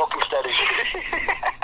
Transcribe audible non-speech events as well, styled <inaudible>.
Tem o qualquer. <laughs>